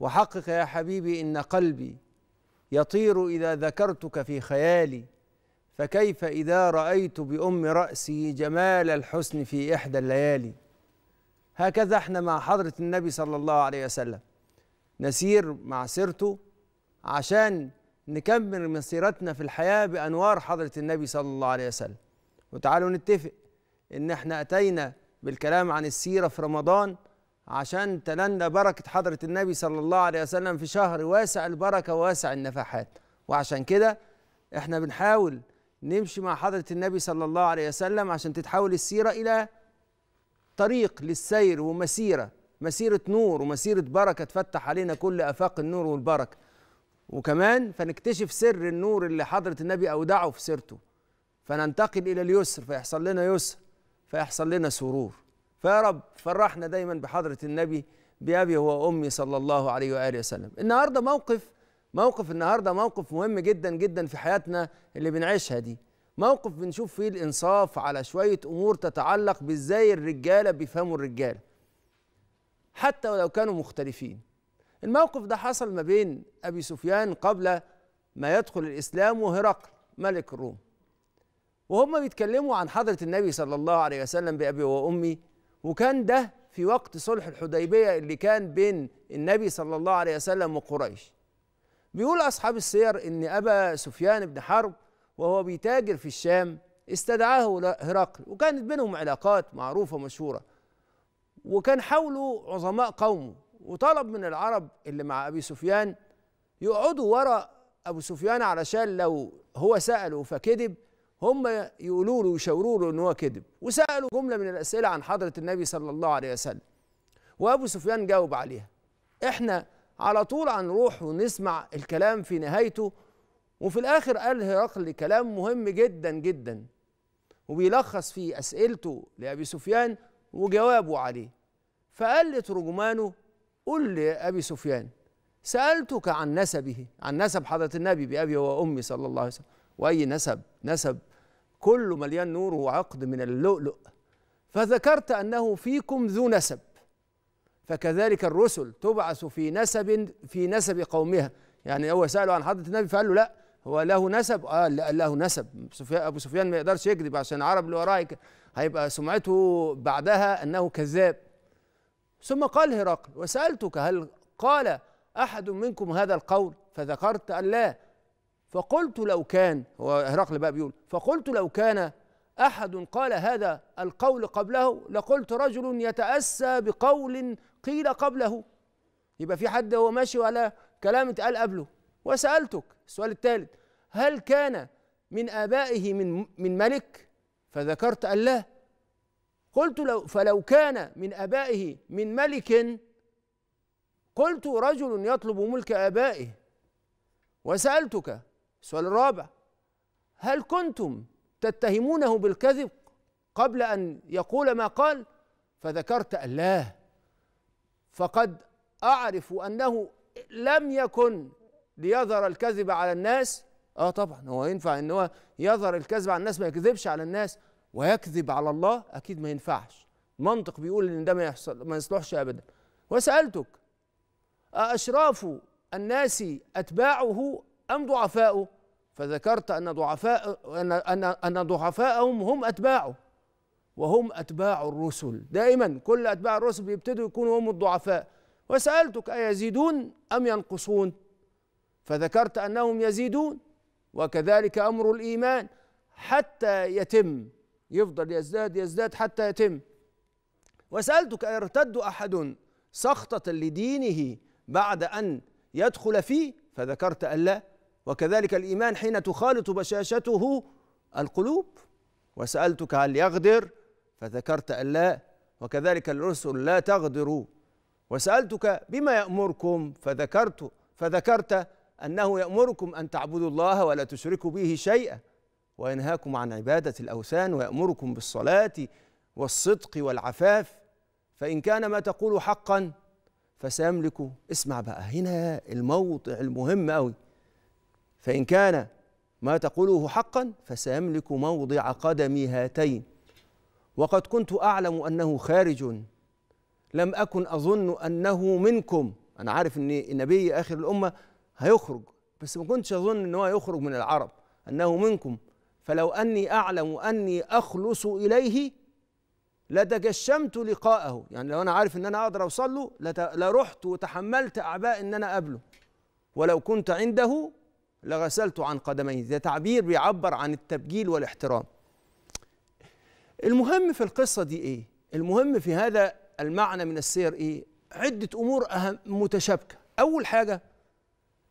وحقق يا حبيبي إن قلبي يطير إذا ذكرتك في خيالي فكيف إذا رأيت بأم رأسي جمال الحسن في إحدى الليالي؟ هكذا إحنا مع حضرة النبي صلى الله عليه وسلم. نسير مع سيرته عشان نكمل مسيرتنا في الحياة بأنوار حضرة النبي صلى الله عليه وسلم. وتعالوا نتفق إن إحنا أتينا بالكلام عن السيرة في رمضان عشان تنلنا بركة حضرة النبي صلى الله عليه وسلم في شهر واسع البركة وواسع النفحات وعشان كده إحنا بنحاول نمشي مع حضرة النبي صلى الله عليه وسلم عشان تتحول السيرة إلى طريق للسير ومسيرة. مسيرة نور ومسيرة بركة تفتح علينا كل آفاق النور والبركة. وكمان فنكتشف سر النور اللي حضرة النبي أودعه في سيرته. فننتقل إلى اليسر فيحصل لنا يسر فيحصل لنا سرور. فيا رب فرحنا دايما بحضرة النبي بأبي وأمي صلى الله عليه وآله وسلم. النهاردة موقف موقف النهاردة موقف مهم جدا جدا في حياتنا اللي بنعيشها دي. موقف بنشوف فيه الإنصاف على شوية أمور تتعلق بإزاي الرجالة بيفهموا الرجالة حتى ولو كانوا مختلفين. الموقف ده حصل ما بين أبي سفيان قبل ما يدخل الإسلام وهرقل ملك الروم. وهم بيتكلموا عن حضرة النبي صلى الله عليه وسلم بأبي وأمي وكان ده في وقت صلح الحديبية اللي كان بين النبي صلى الله عليه وسلم وقريش. بيقول أصحاب السير إن أبا سفيان بن حرب وهو بيتاجر في الشام استدعاه هرقل وكانت بينهم علاقات معروفة مشهورة. وكان حوله عظماء قومه وطلب من العرب اللي مع أبي سفيان يقعدوا وراء أبو سفيان علشان لو هو سأله فكذب هم يقولوا له ويشاوروا له إن هو كذب. وسألوا جملة من الأسئلة عن حضرة النبي صلى الله عليه وسلم. وأبو سفيان جاوب عليها. إحنا على طول هنروح ونسمع الكلام في نهايته وفي الآخر قال هرقل كلام مهم جدا جدا. وبيلخص في أسئلته لأبي سفيان وجوابه عليه. فقال لترجمانه قل لأبي سفيان سألتك عن نسبه عن نسب حضرة النبي بأبي وأمي صلى الله عليه وسلم. وأي نسب نسب كله مليان نور وعقد من اللؤلؤ. فذكرت أنه فيكم ذو نسب. فكذلك الرسل تبعث في نسب في نسب قومها. يعني هو سأله عن حضرة النبي فقال له لا هو له نسب؟ آه لا له نسب. أبو سفيان ما يقدرش يكذب عشان العرب اللي وراه هيبقى سمعته بعدها أنه كذاب. ثم قال هرقل وسألتك هل قال أحد منكم هذا القول؟ فذكرت أن لا. فقلت لو كان هو هرقل بقى بيقول فقلت لو كان أحد قال هذا القول قبله لقلت رجل يتأسى بقول قيل قبله. يبقى في حد هو ماشي على كلام اتقال قبله. وسألتك السؤال الثالث هل كان من آبائه من من ملك؟ فذكرت أن لا. قلت لو فلو كان من آبائه من ملك قلت رجل يطلب ملك آبائه. وسألتك السؤال الرابع هل كنتم تتهمونه بالكذب قبل أن يقول ما قال؟ فذكرت الله فقد أعرف أنه لم يكن ليظهر الكذب على الناس. آه طبعا هو ينفع إن هو يظهر الكذب على الناس ما يكذبش على الناس. ويكذب على الله؟ أكيد ما ينفعش. منطق بيقول إن ده ما يحصل ما يصلحش ابدا. وسألتك أأشراف الناس أتباعه أم ضعفاؤه؟ فذكرت أن ضعفاء أن أن أن ضعفاءهم هم أتباعه وهم أتباع الرسل. دائما كل أتباع الرسل بيبتدوا يكونوا هم الضعفاء. وسألتك أيزيدون أم ينقصون؟ فذكرت أنهم يزيدون وكذلك أمر الإيمان حتى يتم. يفضل يزداد يزداد حتى يتم. وسألتك أيرتد أحد سخطة لدينه بعد أن يدخل فيه؟ فذكرت أن لا. وكذلك الإيمان حين تخالط بشاشته القلوب. وسألتك هل يغدر؟ فذكرت أن لا وكذلك الرسل لا تغدروا وسألتك بما يأمركم؟ فذكرت فذكرت أنه يأمركم أن تعبدوا الله ولا تشركوا به شيئا. وينهاكم عن عبادة الأوثان ويأمركم بالصلاة والصدق والعفاف. فإن كان ما تقول حقا فسيملك. اسمع بقى هنا الموضع المهم أوي. فإن كان ما تقوله حقا فسيملك موضع قدمي هاتين. وقد كنت أعلم أنه خارج. لم أكن أظن أنه منكم. أنا عارف إن نبي آخر الأمة هيخرج بس ما كنتش أظن إن هو يخرج من العرب أنه منكم. فلو أني أعلم أني أخلص إليه لتجشمت لقاءه. يعني لو أنا عارف إن أنا أقدر أوصل له لرحت وتحملت أعباء إن أنا أقابله. ولو كنت عنده لغسلت عن قدميه. ده تعبير بيعبر عن التبجيل والاحترام. المهم في القصة دي إيه؟ المهم في هذا المعنى من السير إيه؟ عدة أمور اهم متشابكة. أول حاجة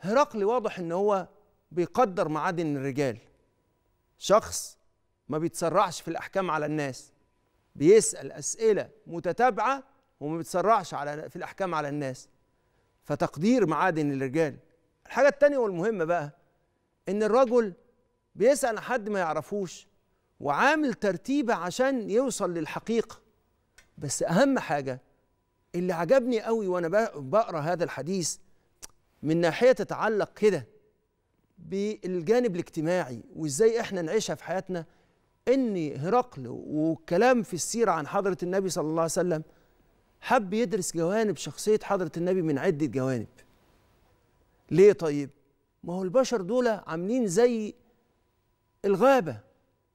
هرقل واضح إن هو بيقدر معادن الرجال. شخص ما بيتسرعش في الأحكام على الناس. بيسأل أسئلة متتابعة وما بيتسرعش على في الأحكام على الناس. فتقدير معادن الرجال الحاجة الثانية والمهمة بقى إن الرجل بيسأل حد ما يعرفوش وعامل ترتيبه عشان يوصل للحقيقة. بس أهم حاجة اللي عجبني قوي وأنا بقرأ هذا الحديث من ناحية تتعلق كده بالجانب الاجتماعي وإزاي إحنا نعيشها في حياتنا إن هرقل والكلام في السيرة عن حضرة النبي صلى الله عليه وسلم حب يدرس جوانب شخصية حضرة النبي من عدة جوانب. ليه طيب؟ ما هو البشر دول عاملين زي الغابة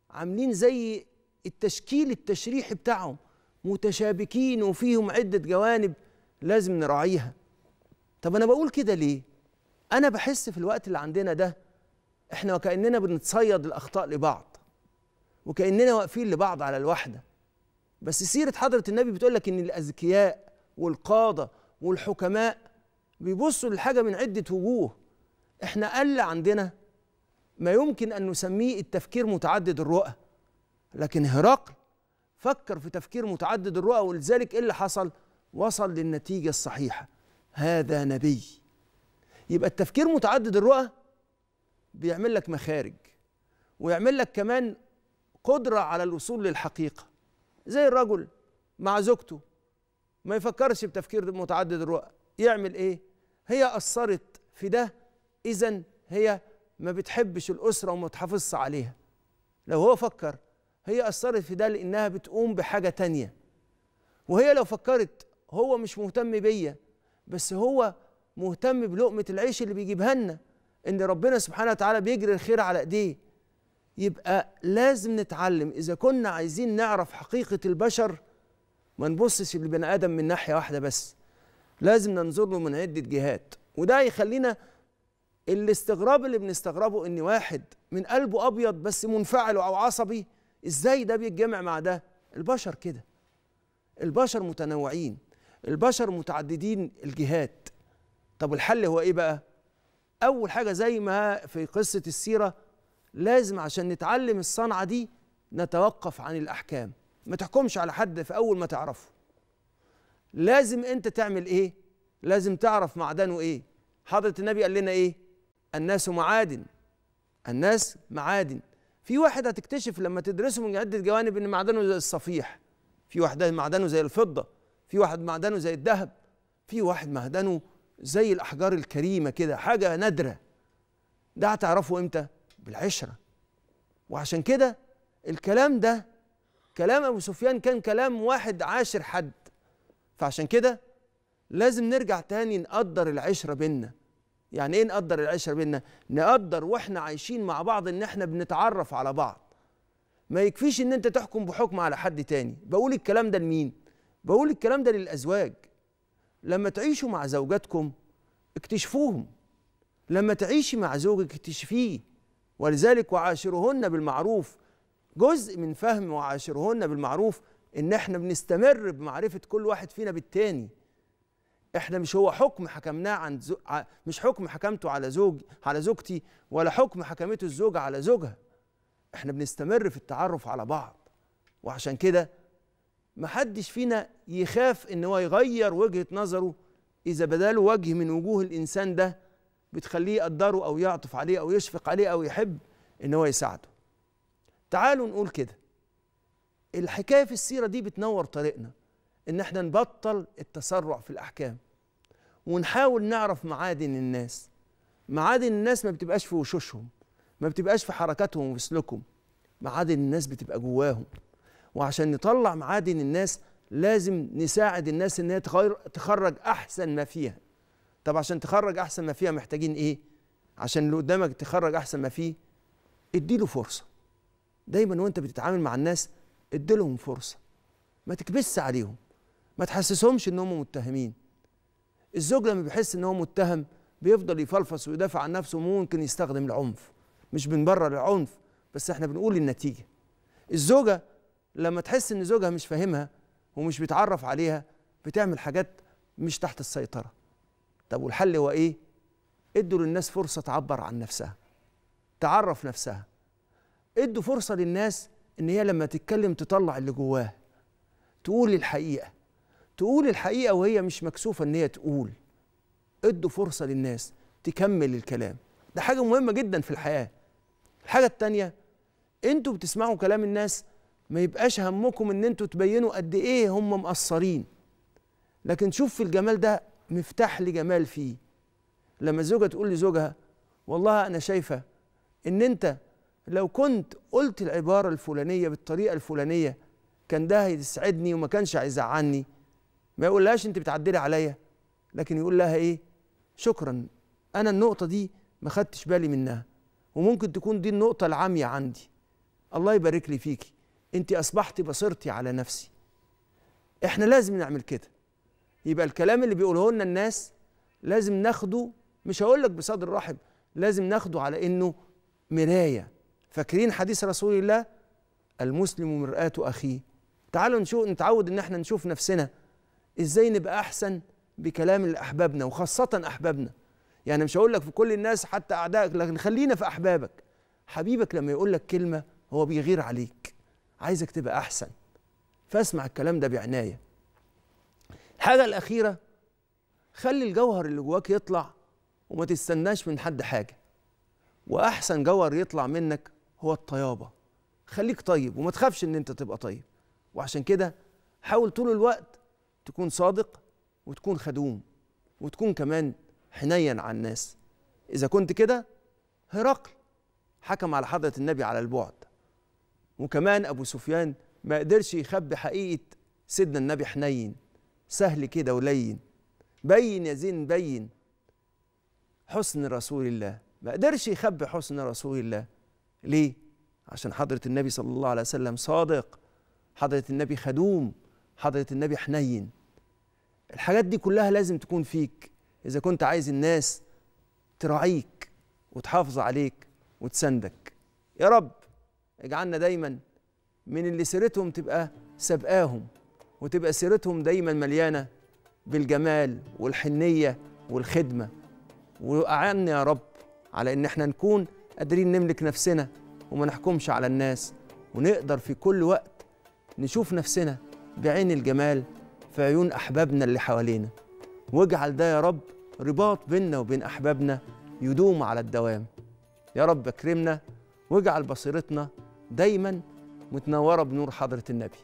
عاملين زي التشكيل التشريحي بتاعهم متشابكين وفيهم عدة جوانب لازم نراعيها. طب أنا بقول كده ليه؟ أنا بحس في الوقت اللي عندنا ده إحنا وكأننا بنتصيد الأخطاء لبعض وكأننا واقفين لبعض على الوحدة. بس سيرة حضرة النبي بتقول لك إن الأذكياء والقادة والحكماء بيبصوا للحاجة من عدة وجوه. إحنا قل عندنا ما يمكن أن نسميه التفكير متعدد الرؤى. لكن هرقل فكر في تفكير متعدد الرؤى ولذلك إيه اللي حصل؟ وصل للنتيجة الصحيحة. هذا نبي. يبقى التفكير متعدد الرؤى بيعمل لك مخارج ويعمل لك كمان قدرة على الوصول للحقيقة. زي الرجل مع زوجته ما يفكرش بتفكير متعدد الرؤى. يعمل إيه؟ هي أثرت في ده إذا هي ما بتحبش الأسرة وما تحافظش عليها. لو هو فكر هي أثرت في ده لأنها بتقوم بحاجة تانية. وهي لو فكرت هو مش مهتم بيا بس هو مهتم بلقمة العيش اللي بيجيبها لنا إن ربنا سبحانه وتعالى بيجري الخير على إيديه. يبقى لازم نتعلم. إذا كنا عايزين نعرف حقيقة البشر ما نبصش للبني آدم من ناحية واحدة بس. لازم ننظر له من عدة جهات. وده يخلينا الاستغراب اللي بنستغربه إن واحد من قلبه أبيض بس منفعل أو عصبي إزاي ده بيتجمع مع ده؟ البشر كده. البشر متنوعين. البشر متعددين الجهات. طب الحل هو إيه بقى؟ أول حاجة زي ما في قصة السيرة لازم عشان نتعلم الصنعة دي نتوقف عن الأحكام. ما تحكمش على حد في أول ما تعرفه. لازم انت تعمل إيه؟ لازم تعرف معدنه إيه؟ حضرة النبي قال لنا إيه؟ الناس معادن. الناس معادن. في واحد هتكتشف لما تدرسه من عدة جوانب إن معدنه زي الصفيح. في واحد معدنه زي الفضة. في واحد معدنه زي الذهب. في واحد معدنه زي الأحجار الكريمة كده حاجة نادرة. ده هتعرفه إمتى؟ بالعشرة. وعشان كده الكلام ده كلام أبو سفيان كان كلام واحد عاشر حد. فعشان كده لازم نرجع تاني نقدر العشرة بينا. يعني إيه نقدر العشرة بينا؟ نقدر وإحنا عايشين مع بعض إن إحنا بنتعرف على بعض. ما يكفيش إن أنت تحكم بحكم على حد تاني. بقول الكلام ده لمين؟ بقول الكلام ده للأزواج. لما تعيشوا مع زوجاتكم اكتشفوهم. لما تعيشي مع زوجك اكتشفيه. ولذلك وعاشرهن بالمعروف. جزء من فهم وعاشرهن بالمعروف. إن إحنا بنستمر بمعرفة كل واحد فينا بالتاني. إحنا مش هو حكم حكمناه عن زو... مش حكم حكمته على زوج على زوجتي ولا حكم حكمته الزوجة على زوجها. إحنا بنستمر في التعرف على بعض. وعشان كده محدش فينا يخاف إن هو يغير وجهة نظره إذا بداله وجه من وجوه الإنسان ده بتخليه يقدره أو يعطف عليه أو يشفق عليه أو يحب إن هو يساعده. تعالوا نقول كده. الحكاية في السيرة دي بتنور طريقنا إن إحنا نبطل التسرع في الأحكام ونحاول نعرف معادن الناس. معادن الناس ما بتبقاش في وشوشهم ما بتبقاش في حركاتهم وفي سلوكهم معادن الناس بتبقى جواهم. وعشان نطلع معادن الناس لازم نساعد الناس إن هي تخرج أحسن ما فيها. طب عشان تخرج أحسن ما فيها محتاجين إيه؟ عشان اللي قدامك تخرج أحسن ما فيه اديله فرصة. دايما وأنت بتتعامل مع الناس اديلهم فرصة. ما تكبس عليهم. ما تحسسهمش إن هم متهمين. الزوج لما بيحس إن هو متهم بيفضل يفلفص ويدافع عن نفسه ممكن يستخدم العنف. مش بنبرر العنف بس إحنا بنقول النتيجه الزوجة لما تحس إن زوجها مش فاهمها ومش بيتعرف عليها بتعمل حاجات مش تحت السيطرة. طب والحل هو إيه؟ ادوا للناس فرصة تعبر عن نفسها. تعرف نفسها. ادوا فرصة للناس إن هي لما تتكلم تطلع اللي جواها تقول الحقيقة تقول الحقيقة وهي مش مكسوفة إن هي تقول. ادوا فرصة للناس تكمل الكلام. ده حاجة مهمة جدا في الحياة. الحاجة التانية أنتوا بتسمعوا كلام الناس ما يبقاش همكم إن أنتوا تبينوا قد إيه هم مقصرين. لكن شوف في الجمال ده مفتاح لجمال فيه. لما الزوجه تقول لزوجها والله أنا شايفة إن أنت لو كنت قلت العبارة الفلانية بالطريقة الفلانية كان ده هيسعدني وما كانش هيزعلني. ما يقولهاش أنت بتعدلي عليا لكن يقول لها إيه؟ شكرا أنا النقطة دي ما خدتش بالي منها وممكن تكون دي النقطة العاميه عندي. الله يبارك لي فيكي أنت اصبحتي بصيرتي على نفسي. إحنا لازم نعمل كده. يبقى الكلام اللي بيقوله لنا الناس لازم ناخده مش هقول لك بصدر رحب لازم ناخده على إنه مراية. فاكرين حديث رسول الله؟ المسلم مرآة أخيه. تعالوا نشوف نتعود إن إحنا نشوف نفسنا. إزاي نبقى أحسن بكلام لاحبابنا وخاصة أحبابنا؟ يعني مش هقول لك في كل الناس حتى أعدائك لكن خلينا في أحبابك. حبيبك لما يقول لك كلمة هو بيغير عليك. عايزك تبقى أحسن. فاسمع الكلام ده بعناية. الحاجة الأخيرة خلي الجوهر اللي جواك يطلع وما تستناش من حد حاجة. وأحسن جوهر يطلع منك هو الطيابة. خليك طيب وما تخافش إن أنت تبقى طيب. وعشان كده حاول طول الوقت تكون صادق وتكون خدوم وتكون كمان حنين على الناس. إذا كنت كده هرقل حكم على حضرة النبي على البعد. وكمان أبو سفيان ما قدرش يخبي حقيقة سيدنا النبي حنين. سهل كده ولين. بين يا زين بين. حسن رسول الله. ما قدرش يخبي حسن رسول الله. ليه؟ عشان حضرة النبي صلى الله عليه وسلم صادق حضرة النبي خدوم حضرة النبي حنين. الحاجات دي كلها لازم تكون فيك. إذا كنت عايز الناس تراعيك وتحافظ عليك وتسندك يا رب اجعلنا دايما من اللي سيرتهم تبقى سابقاهم وتبقى سيرتهم دايما مليانة بالجمال والحنية والخدمة. وأعنا يا رب على إن إحنا نكون قادرين نملك نفسنا وما نحكمش على الناس ونقدر في كل وقت نشوف نفسنا بعين الجمال في عيون أحبابنا اللي حوالينا. واجعل ده يا رب رباط بيننا وبين أحبابنا يدوم على الدوام. يا رب اكرمنا واجعل بصيرتنا دايما متنورة بنور حضرة النبي.